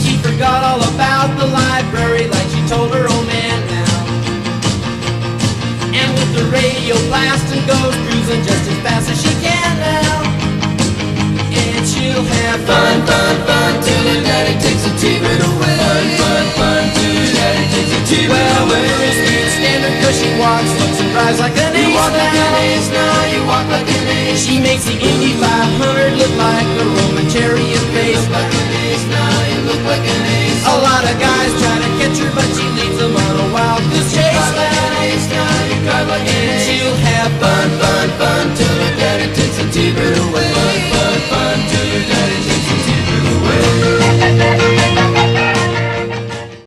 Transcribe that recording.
she forgot all about the library like she told her old man now. And with the radio blasting, goes cruising just as fast as she can now. And she'll have fun, fun, fun, till her daddy takes the T-Bird away. Fun, fun, fun, till her daddy takes the T-Bird well, away. Well, her speed standard, cause she walks, looks and drives like an you walk. Like an ace now, you walk like an ace. She makes the Indy 500. Drive like now, you have fun, fun,